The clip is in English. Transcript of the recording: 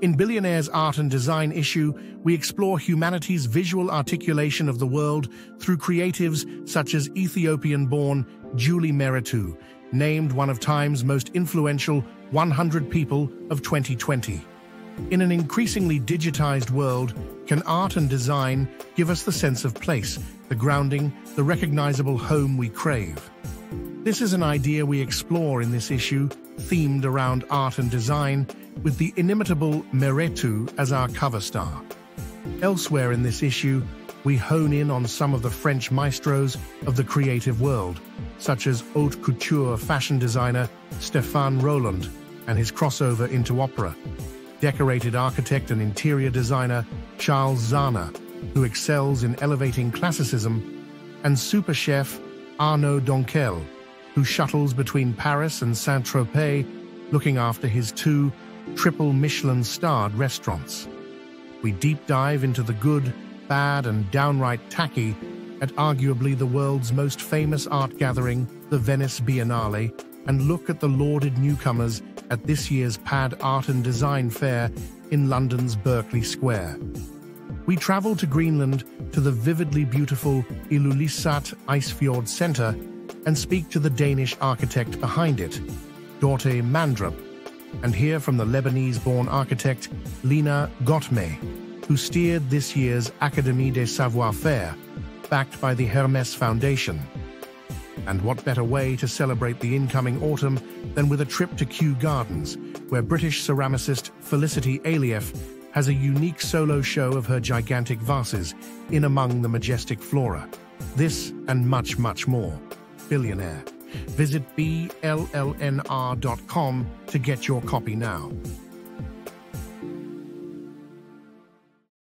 In Billionaire's Art and Design issue, we explore humanity's visual articulation of the world through creatives such as Ethiopian-born Julie Mehretu, named one of Time's most influential 100 people of 2020. In an increasingly digitized world, can art and design give us the sense of place, the grounding, the recognizable home we crave? This is an idea we explore in this issue, themed around art and design, with the inimitable Mehretu as our cover star. Elsewhere in this issue, we hone in on some of the French maestros of the creative world, such as haute couture fashion designer Stéphane Rolland and his crossover into opera, decorated architect and interior designer Charles Zana, who excels in elevating classicism, and super chef Arnaud Donckele, who shuttles between Paris and Saint-Tropez, looking after his two triple Michelin-starred restaurants. We deep dive into the good, bad, and downright tacky at arguably the world's most famous art gathering, the Venice Biennale, and look at the lauded newcomers at this year's PAD Art and Design Fair in London's Berkeley Square. We travel to Greenland to the vividly beautiful Ilulissat Icefjord Centre and speak to the Danish architect behind it, Dorte Mandrup, and hear from the Lebanese-born architect Lina Ghotmeh, who steered this year's Académie des Savoir-Faire, backed by the Hermes Foundation. And what better way to celebrate the incoming autumn than with a trip to Kew Gardens, where British ceramicist Felicity Aylieff has a unique solo show of her gigantic vases in among the majestic flora. This and much, much more. Billionaire. Visit bllnr.com to get your copy now.